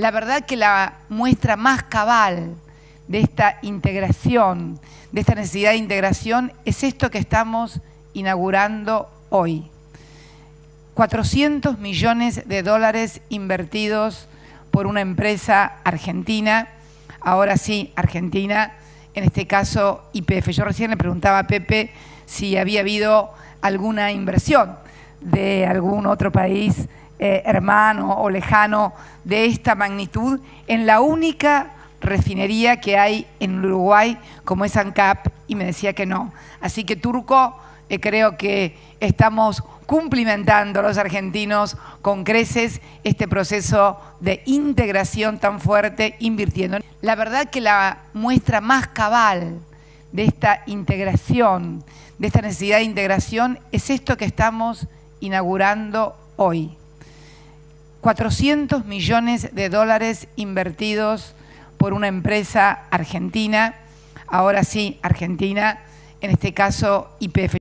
La verdad que la muestra más cabal de esta integración, de esta necesidad de integración, es esto que estamos inaugurando hoy. 400 millones de dólares invertidos por una empresa argentina, ahora sí, argentina, en este caso IPF. Yo recién le preguntaba a Pepe si había habido alguna inversión de algún otro país eh, hermano o lejano de esta magnitud en la única refinería que hay en Uruguay como es ANCAP y me decía que no. Así que Turco, eh, creo que estamos cumplimentando los argentinos con creces este proceso de integración tan fuerte, invirtiendo. La verdad que la muestra más cabal de esta integración, de esta necesidad de integración, es esto que estamos inaugurando hoy. 400 millones de dólares invertidos por una empresa argentina, ahora sí, argentina, en este caso IPF.